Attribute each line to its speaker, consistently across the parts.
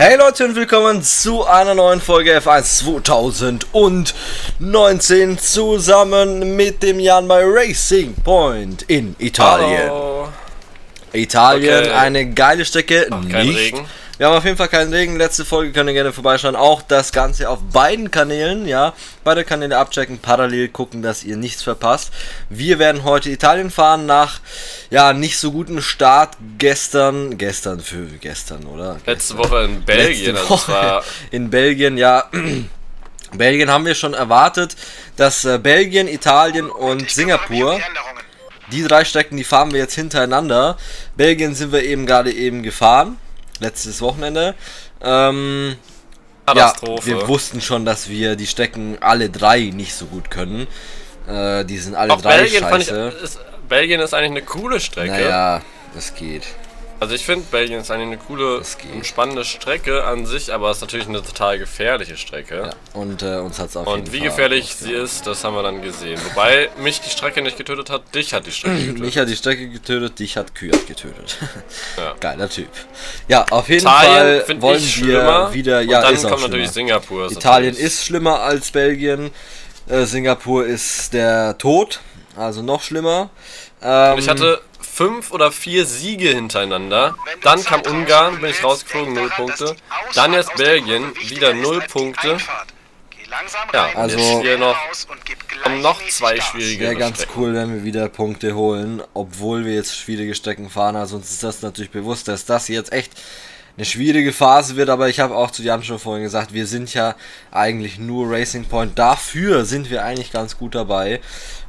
Speaker 1: Hey Leute und willkommen zu einer neuen Folge F1 2019 zusammen mit dem Jan bei Racing Point in Italien.
Speaker 2: Hallo.
Speaker 1: Italien,
Speaker 2: Okay.
Speaker 1: eine geile Strecke,
Speaker 2: Ach,
Speaker 1: nicht.
Speaker 2: Regen.
Speaker 1: Wir haben auf jeden Fall keinen Regen. Letzte Folge könnt ihr gerne vorbeischauen. Auch das Ganze auf beiden Kanälen, ja. Beide Kanäle abchecken, parallel gucken, dass ihr nichts verpasst. Wir werden heute Italien fahren nach, ja, nicht so guten Start gestern. Gestern für gestern, oder?
Speaker 2: Letzte Woche in Belgien,
Speaker 1: Letzte
Speaker 2: also
Speaker 1: Woche
Speaker 2: war
Speaker 1: in Belgien, ja. Belgien haben wir schon erwartet, dass äh, Belgien, Italien und Singapur, die drei Strecken, die fahren wir jetzt hintereinander. Belgien sind wir eben gerade eben gefahren, letztes Wochenende. Ähm, ja,
Speaker 2: Katastrophe.
Speaker 1: wir wussten schon, dass wir die Strecken alle drei nicht so gut können. Äh, die sind alle
Speaker 2: Auch
Speaker 1: drei
Speaker 2: Belgien fand ich,
Speaker 1: scheiße.
Speaker 2: ist, Belgien ist eigentlich eine coole Strecke.
Speaker 1: naja, das geht.
Speaker 2: Also ich finde Belgien ist eigentlich eine coole und spannende Strecke an sich, aber es ist natürlich eine total gefährliche Strecke.
Speaker 1: Ja, und äh, uns hat es jeden
Speaker 2: Und wie
Speaker 1: Fall
Speaker 2: gefährlich sie ist, das haben wir dann gesehen. Wobei mich die Strecke nicht getötet hat, dich hat die Strecke getötet.
Speaker 1: Mich hat die Strecke getötet, dich hat Kürt getötet.
Speaker 2: Ja.
Speaker 1: Geiler Typ. Ja, auf jeden
Speaker 2: Italien
Speaker 1: Fall wollen
Speaker 2: ich
Speaker 1: wir
Speaker 2: schlimmer.
Speaker 1: wieder.
Speaker 2: und
Speaker 1: Ja,
Speaker 2: dann
Speaker 1: ist auch
Speaker 2: kommt
Speaker 1: schlimmer.
Speaker 2: natürlich Singapur. ist
Speaker 1: Italien
Speaker 2: natürlich-
Speaker 1: ist schlimmer als Belgien. Äh, Singapur ist der Tod, also noch schlimmer. Ähm,
Speaker 2: Ich hatte fünf oder vier Siege hintereinander. Dann kam Ungarn, bin ich rausgeflogen, null Punkte. Dann jetzt Belgien, wieder null Punkte. Ja,
Speaker 1: Also-
Speaker 2: hier noch, noch zwei schwierige
Speaker 1: Wäre ganz
Speaker 2: Strecken.
Speaker 1: cool, wenn wir wieder Punkte holen, obwohl wir jetzt schwierige Strecken fahren. Also uns ist das natürlich bewusst, dass das jetzt echt eine schwierige Phase wird, aber ich habe auch zu Jan schon vorhin gesagt, wir sind ja eigentlich nur Racing Point. Dafür sind wir eigentlich ganz gut dabei.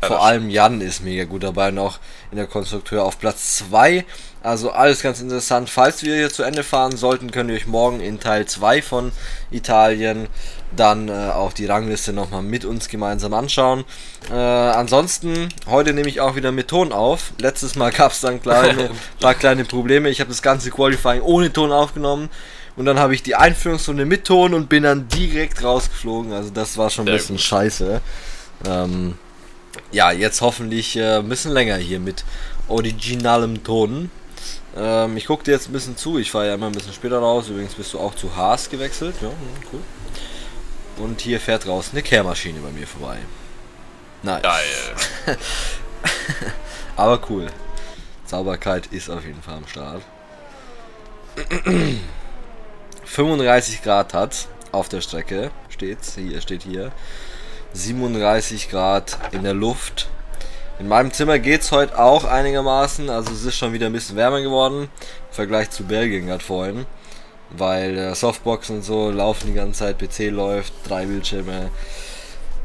Speaker 1: Vor allem Jan ist mega gut dabei, noch in der Konstrukteur auf Platz 2. Also alles ganz interessant. Falls wir hier zu Ende fahren sollten, könnt ihr euch morgen in Teil 2 von Italien dann äh, auch die Rangliste nochmal mit uns gemeinsam anschauen. Äh, ansonsten, heute nehme ich auch wieder mit Ton auf. Letztes Mal gab es dann kleine, paar kleine Probleme. Ich habe das ganze Qualifying ohne Ton aufgenommen. Und dann habe ich die Einführungsrunde mit Ton und bin dann direkt rausgeflogen. Also das war schon ein bisschen
Speaker 2: gut.
Speaker 1: scheiße. Ähm, ja, jetzt hoffentlich äh, ein bisschen länger hier mit originalem Ton. Ähm, ich gucke dir jetzt ein bisschen zu. Ich fahre ja immer ein bisschen später raus. Übrigens bist du auch zu Haas gewechselt. Ja, hm, cool. Und hier fährt raus eine Kehrmaschine bei mir vorbei. Nice.
Speaker 2: Geil.
Speaker 1: Aber cool. Sauberkeit ist auf jeden Fall am Start. 35 Grad hat auf der Strecke. Steht's. Hier steht hier. 37 Grad in der Luft. In meinem Zimmer geht's heute auch einigermaßen. Also es ist schon wieder ein bisschen wärmer geworden. Im Vergleich zu Belgien gerade vorhin. Weil äh, Softbox und so laufen die ganze Zeit, PC läuft, drei Bildschirme.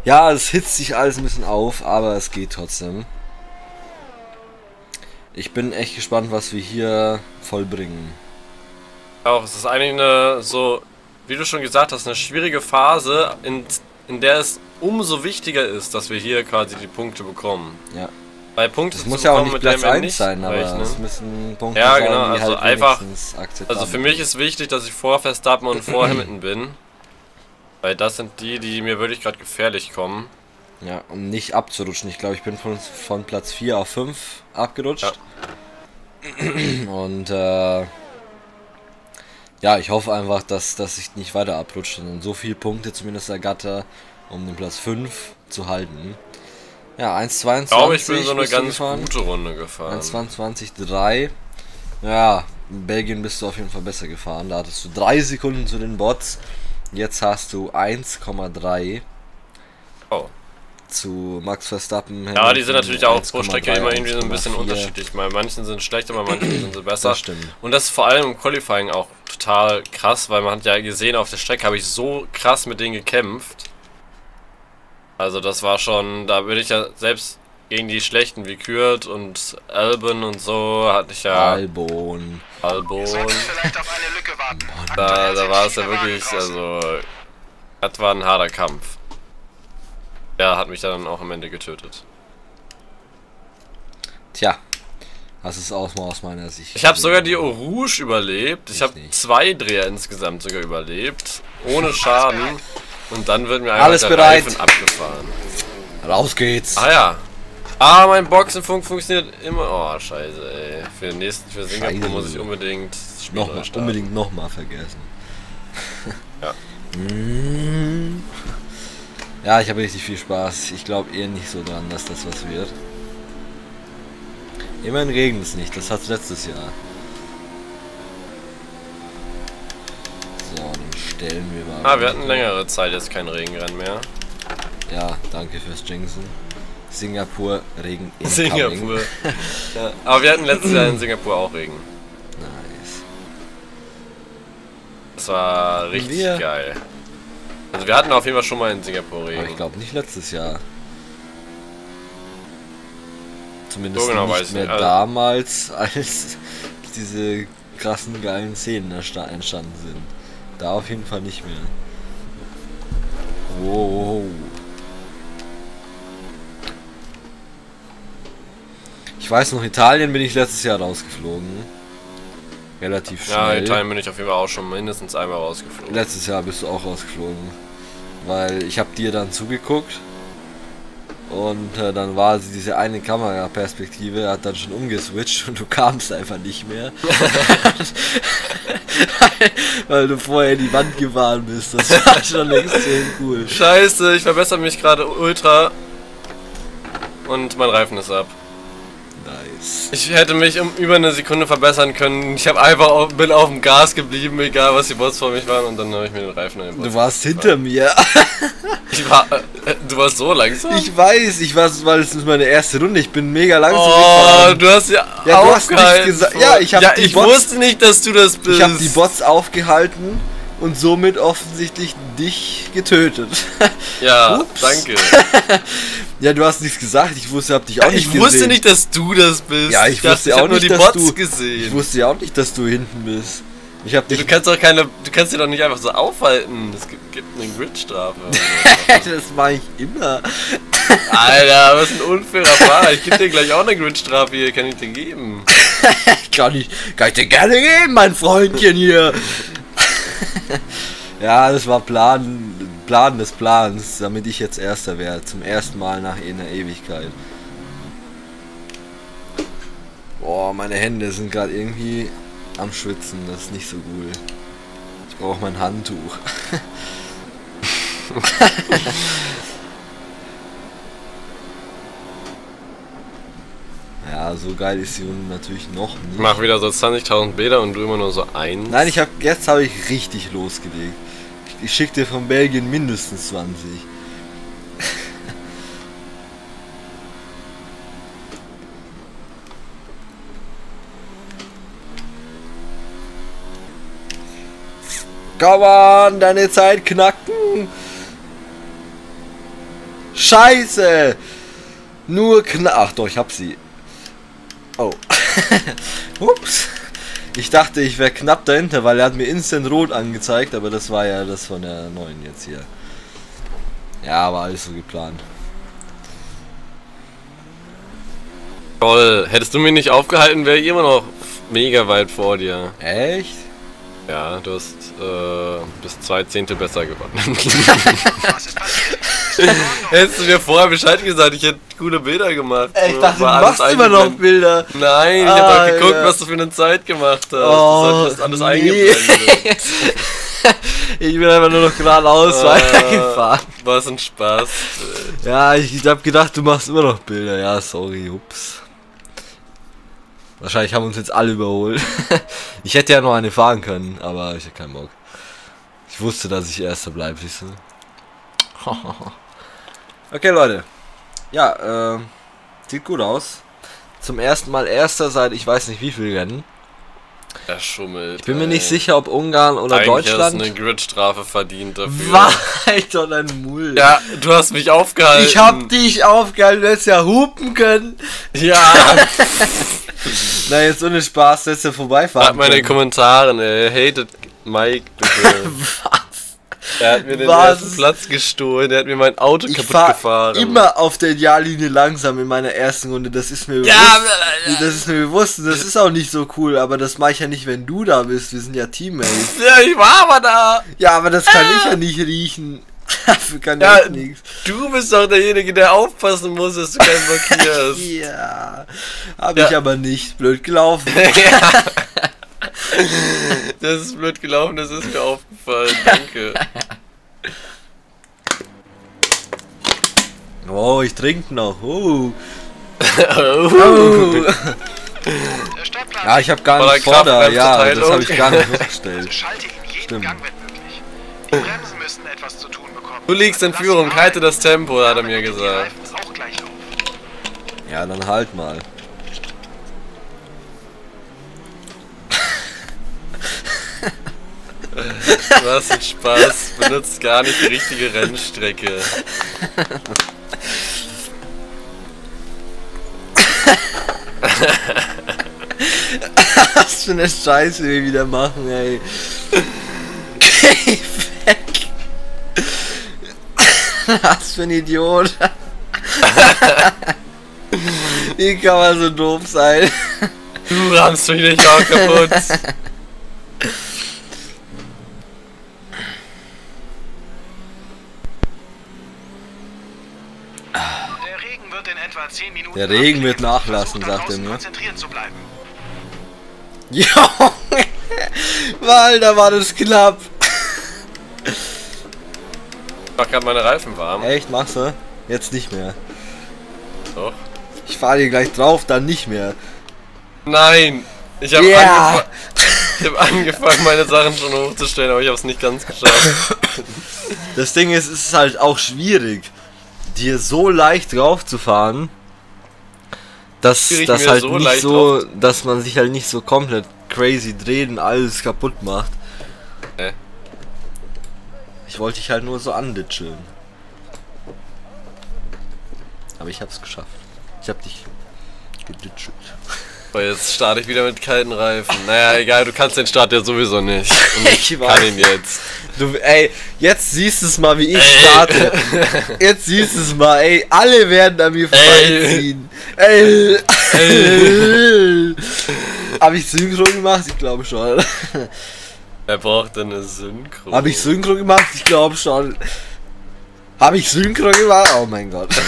Speaker 1: Ja, es hitzt sich alles ein bisschen auf, aber es geht trotzdem. Ich bin echt gespannt, was wir hier vollbringen.
Speaker 2: Auch, es ist eigentlich eine, so, wie du schon gesagt hast, eine schwierige Phase, in, in der es umso wichtiger ist, dass wir hier quasi die Punkte bekommen.
Speaker 1: Ja.
Speaker 2: Weil Punkte zu
Speaker 1: muss ja auch nicht
Speaker 2: mit
Speaker 1: Platz
Speaker 2: denen wir
Speaker 1: 1
Speaker 2: nicht
Speaker 1: sein, aber
Speaker 2: rechnen.
Speaker 1: es müssen Punkte
Speaker 2: Ja,
Speaker 1: sein,
Speaker 2: genau,
Speaker 1: die
Speaker 2: also
Speaker 1: halt
Speaker 2: einfach- Also für mich ist wichtig, dass ich vor Verstappen und vor Hamilton bin. Weil das sind die, die mir wirklich gerade gefährlich kommen.
Speaker 1: Ja, um nicht abzurutschen. Ich glaube, ich bin von, von Platz 4 auf 5 abgerutscht. Und äh, ja, ich hoffe einfach, dass, dass ich nicht weiter abrutsche, sondern so viele Punkte zumindest ergatter, um den Platz 5 zu halten. Ja, 1,22.
Speaker 2: Ich glaube, ich bin so eine ganz
Speaker 1: gefahren.
Speaker 2: gute Runde gefahren.
Speaker 1: 1,22,3. Ja, in Belgien bist du auf jeden Fall besser gefahren. Da hattest du 3 Sekunden zu den Bots. Jetzt hast du 1,3
Speaker 2: Oh.
Speaker 1: zu Max Verstappen.
Speaker 2: Ja, die sind natürlich auch pro
Speaker 1: 1,3,
Speaker 2: Strecke immer irgendwie so ein bisschen
Speaker 1: 1,4.
Speaker 2: unterschiedlich. Bei manchen sind schlechter, bei manchen sind sie besser.
Speaker 1: Das stimmt.
Speaker 2: Und das ist vor allem im Qualifying auch total krass, weil man hat ja gesehen, auf der Strecke habe ich so krass mit denen gekämpft. Also das war schon, da bin ich ja selbst gegen die schlechten wie Kürt und Albon und so hatte ich ja
Speaker 1: Albon.
Speaker 2: Albon. Da, da war es ja wirklich, also das war ein harter Kampf. Der hat mich dann auch am Ende getötet.
Speaker 1: Tja, das ist auch mal aus meiner Sicht.
Speaker 2: Ich habe sogar die Eau Rouge überlebt. Ich
Speaker 1: Ich
Speaker 2: habe zwei Dreher insgesamt sogar überlebt. Ohne Schaden. Und dann wird mir einfach
Speaker 1: Alles
Speaker 2: der
Speaker 1: bereit.
Speaker 2: Reifen abgefahren.
Speaker 1: Raus geht's.
Speaker 2: Ah ja. Ah, mein Boxenfunk funktioniert immer. Oh, scheiße, ey. Für den nächsten, für Singapur
Speaker 1: Scheiße.
Speaker 2: muss ich unbedingt
Speaker 1: Nochmal, unbedingt nochmal vergessen.
Speaker 2: Ja.
Speaker 1: Mm. Ja, ich habe richtig viel Spaß. Ich glaube eher nicht so dran, dass das was wird. Immerhin regnet es nicht, das hat letztes Jahr. Stellen wir mal.
Speaker 2: Ah, wir hatten längere Zeit jetzt kein Regenrennen mehr.
Speaker 1: Ja, danke fürs Jinxen. Singapur, Regen incoming.
Speaker 2: Singapur. ja. Aber wir hatten letztes Jahr in Singapur auch Regen.
Speaker 1: Nice.
Speaker 2: Das war richtig
Speaker 1: Wir-
Speaker 2: geil. Also wir hatten auf jeden Fall schon mal in Singapur
Speaker 1: Aber ich
Speaker 2: Regen.
Speaker 1: glaube nicht letztes Jahr. Zumindest
Speaker 2: So genau
Speaker 1: nicht
Speaker 2: ich
Speaker 1: mehr
Speaker 2: nicht. Also-
Speaker 1: damals, als diese krassen geilen Szenen entstanden sind. Da auf jeden Fall nicht mehr. Wow. Ich weiß noch, Italien bin ich letztes Jahr rausgeflogen. Relativ
Speaker 2: Ja,
Speaker 1: schnell.
Speaker 2: in Italien bin ich auf jeden Fall auch schon mindestens einmal rausgeflogen.
Speaker 1: Letztes Jahr bist du auch rausgeflogen. Weil ich habe dir dann zugeguckt. Und äh, dann war sie diese eine Kameraperspektive, hat dann schon umgeswitcht und du kamst einfach nicht mehr. weil du vorher in die Wand gefahren bist. Das war schon extrem cool.
Speaker 2: Scheiße, ich verbessere mich gerade ultra. Und mein Reifen ist ab.
Speaker 1: Nice.
Speaker 2: Ich hätte mich um über eine Sekunde verbessern können. Ich habe einfach auf, bin auf dem Gas geblieben, egal was die Bots vor mich waren, und dann habe ich mir den Reifen Bots
Speaker 1: Du warst hinter mir.
Speaker 2: Ich war, äh, du warst so langsam.
Speaker 1: Ich weiß, ich war, weil es ist meine erste Runde. Ich bin mega langsam
Speaker 2: oh,
Speaker 1: gefahren.
Speaker 2: du hast ja,
Speaker 1: Ja, du hast nichts gesagt. Ja, ich
Speaker 2: ja,
Speaker 1: die
Speaker 2: ich
Speaker 1: Bots-
Speaker 2: wusste nicht, dass du das bist.
Speaker 1: Ich habe die Bots aufgehalten und somit offensichtlich dich getötet.
Speaker 2: Ja,
Speaker 1: Ups.
Speaker 2: danke.
Speaker 1: ja, du hast nichts gesagt. Ich wusste, hab dich auch nicht
Speaker 2: ich wusste
Speaker 1: gesehen.
Speaker 2: nicht, dass du das bist.
Speaker 1: Ja, ich,
Speaker 2: dachte,
Speaker 1: wusste
Speaker 2: ich
Speaker 1: auch
Speaker 2: nur
Speaker 1: nicht,
Speaker 2: die
Speaker 1: dass
Speaker 2: Bots
Speaker 1: du.
Speaker 2: gesehen.
Speaker 1: Ich wusste ja auch nicht, dass du hinten bist. Ich hab
Speaker 2: du
Speaker 1: dich.
Speaker 2: kannst doch keine, du kannst dir doch nicht einfach so aufhalten. Es gibt, gibt eine Gridstrafe.
Speaker 1: das mache ich immer.
Speaker 2: Alter, was ein unfairer Fahrer. Ich gebe dir gleich auch eine Gridstrafe hier, kann ich dir geben.
Speaker 1: Kann ich, kann ich dir gerne geben, mein Freundchen hier. ja, das war Plan, Plan des Plans, damit ich jetzt Erster werde. Zum ersten Mal nach einer Ewigkeit. Boah, meine Hände sind gerade irgendwie am Schwitzen. Das ist nicht so cool. Ich brauche mein Handtuch. ja, so geil ist die Runde natürlich noch nicht.
Speaker 2: Ich mach wieder so 20.000 Bilder und du immer nur so ein.
Speaker 1: Nein, ich habe jetzt habe ich richtig losgelegt. Ich, ich schick dir von Belgien mindestens 20. Komm on, deine Zeit knacken. Scheiße. Nur knapp. Ach doch, ich hab sie. Oh. Ups. Ich dachte, ich wäre knapp dahinter, weil er hat mir instant rot angezeigt, aber das war ja das von der neuen jetzt hier. Ja, war alles so geplant.
Speaker 2: Toll. Hättest du mich nicht aufgehalten, wäre ich immer noch mega weit vor dir.
Speaker 1: Echt?
Speaker 2: Ja, du hast äh, bis zwei Zehntel besser.
Speaker 3: Was ist passiert? Ordnung?
Speaker 2: Hättest du mir vorher Bescheid gesagt, ich hätte coole Bilder gemacht.
Speaker 1: Ich dachte, du
Speaker 2: War
Speaker 1: machst immer noch. Bilder.
Speaker 2: Nein, ich hab
Speaker 1: Ah,
Speaker 2: doch geguckt,
Speaker 1: ja.
Speaker 2: was du für eine Zeit gemacht hast.
Speaker 1: Oh,
Speaker 2: das alles
Speaker 1: nee.
Speaker 2: eingeblendet.
Speaker 1: ich bin einfach nur noch geradeaus
Speaker 2: Äh,
Speaker 1: weitergefahren.
Speaker 2: Was ein Spaß.
Speaker 1: Ja, ich, ich hab gedacht, du machst immer noch Bilder. Ja, sorry, ups. Wahrscheinlich haben uns jetzt alle überholt. ich hätte ja noch eine fahren können, aber ich hatte keinen Bock. Ich wusste, dass ich Erster bleibe, siehst du? okay, Leute. Ja, ähm, sieht gut aus. Zum ersten Mal Erster seit ich weiß nicht wie viel Rennen.
Speaker 2: Er schummelt.
Speaker 1: Ich bin mir nicht sicher, ob Ungarn oder
Speaker 2: Eigentlich
Speaker 1: Deutschland.
Speaker 2: hast eine Gridstrafe verdient dafür.
Speaker 1: Wahrheit doch ein Mull.
Speaker 2: Ja, du hast mich aufgehalten.
Speaker 1: Ich hab dich aufgehalten, du hättest ja hupen können.
Speaker 2: Ja,
Speaker 1: Na, jetzt ohne Spaß, hättest du vorbeifahren
Speaker 2: in den
Speaker 1: können.
Speaker 2: Kommentaren, ey. Hatet Mike, bitte. Er hat mir den
Speaker 1: Was?
Speaker 2: ersten Platz gestohlen, der hat mir mein Auto
Speaker 1: Ich
Speaker 2: kaputt
Speaker 1: fahr
Speaker 2: gefahren.
Speaker 1: immer auf der Ideallinie langsam in meiner ersten Runde, das ist mir
Speaker 2: Ja,
Speaker 1: bewusst. Das ist mir bewusst, und das ist auch nicht so cool, aber das mache ich ja nicht, wenn du da bist, wir sind ja Teammates.
Speaker 2: ja, ich war aber da.
Speaker 1: Ja, aber das kann ich ja nicht riechen. Dafür kann
Speaker 2: Ja,
Speaker 1: ich nichts.
Speaker 2: du bist doch derjenige, der aufpassen muss, dass du keinen blockierst.
Speaker 1: Ja, hab
Speaker 2: Ja.
Speaker 1: ich aber nicht. Blöd gelaufen.
Speaker 2: Das ist blöd gelaufen, das ist mir aufgefallen. Danke.
Speaker 1: Oh, ich trinke noch. Oh.
Speaker 3: Startplan
Speaker 1: Ja, ich habe gar nicht vor da. Ja, das habe ich gar nicht hochgestellt.
Speaker 3: schalte in jedem
Speaker 1: Stimmt.
Speaker 2: Du liegst in Führung, halte das Tempo, hat er mir gesagt.
Speaker 1: Ja, dann halt mal.
Speaker 2: Hast einen Spaß, benutzt gar nicht die richtige Rennstrecke.
Speaker 1: Was für eine Scheiße wir wieder machen, ey. Geh weg. Was für ein Idiot. Wie kann man so doof sein?
Speaker 2: Du rammst mich nicht auch kaputt.
Speaker 3: Der Regen wird in etwa 10 Minuten
Speaker 1: Der Regen wird nachlassen,
Speaker 3: da
Speaker 1: sagt er mir.
Speaker 3: konzentriert zu bleiben.
Speaker 1: Junge! Alter, war das knapp.
Speaker 2: Ich mach grad meine Reifen warm.
Speaker 1: Echt, machst du? Jetzt nicht mehr.
Speaker 2: Doch.
Speaker 1: Ich fahre dir gleich drauf, dann nicht mehr.
Speaker 2: Nein! Ich habe
Speaker 1: Ja.
Speaker 2: angefa ich hab angefangen, meine Sachen schon hochzustellen, aber ich habe es nicht ganz geschafft.
Speaker 1: Das Ding ist, es ist halt auch schwierig, dir so leicht drauf zu fahren, dass das halt
Speaker 2: so
Speaker 1: nicht so, dass man sich halt nicht so komplett crazy dreht und alles kaputt macht.
Speaker 2: Äh.
Speaker 1: Ich wollte dich halt nur so anditscheln. Aber ich hab's geschafft. Ich hab dich geditschelt.
Speaker 2: Aber jetzt starte ich wieder mit kalten Reifen. Naja, egal, du kannst den Start ja sowieso nicht. Und ich
Speaker 1: Ich
Speaker 2: kann ihn jetzt.
Speaker 1: Du, ey, jetzt siehst du es mal, wie ich
Speaker 2: Ey.
Speaker 1: starte. Jetzt siehst du es mal, ey. Alle werden an mir vorbeiziehen. Ey. ey. Hab ich Synchro gemacht? Ich glaube schon.
Speaker 2: Er braucht eine Synchro.
Speaker 1: Hab ich Synchro gemacht? Ich glaube schon. Hab ich Synchro gemacht? Oh mein Gott.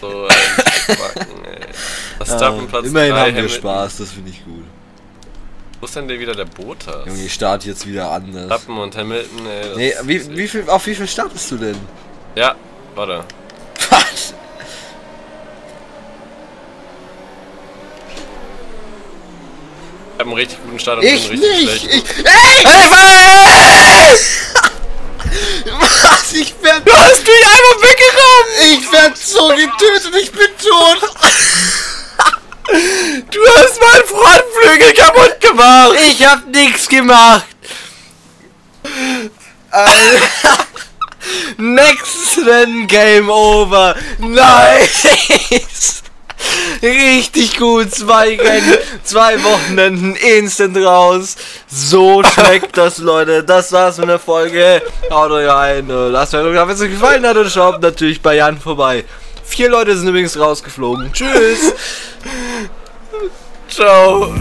Speaker 2: So ein Backen, ey. Verstappen Platz
Speaker 1: Äh, Immerhin
Speaker 2: 3,
Speaker 1: haben wir
Speaker 2: Hamilton.
Speaker 1: Spaß, das finde ich gut.
Speaker 2: Wo ist denn der wieder der Bottas?
Speaker 1: Junge, ich starte jetzt wieder anders.
Speaker 2: Verstappen und Hamilton, ey.
Speaker 1: Nee, wie, wie viel, auf wie viel startest du denn?
Speaker 2: Ja, warte.
Speaker 1: Was?
Speaker 2: Ich hab einen richtig guten Start und
Speaker 1: Ich
Speaker 2: bin richtig
Speaker 1: nicht!
Speaker 2: schlecht.
Speaker 1: Ich, ey! Was? Ich werd,
Speaker 2: Du hast mich einfach weggerammt!
Speaker 1: ich werd so getötet, ich bin tot!
Speaker 2: Du hast meinen Frontflügel kaputt gemacht!
Speaker 1: Ich hab nix gemacht! Alter. Next Rennen Game Over! Nice! Richtig gut, zwei Rennen, zwei Wochenenden, instant raus. So schmeckt das, Leute. Das war's mit der Folge. Haut euch rein. Lasst mir wenn es euch gefallen hat und schaut natürlich bei Jan vorbei. Vier Leute sind übrigens rausgeflogen. Tschüss.
Speaker 2: Ciao!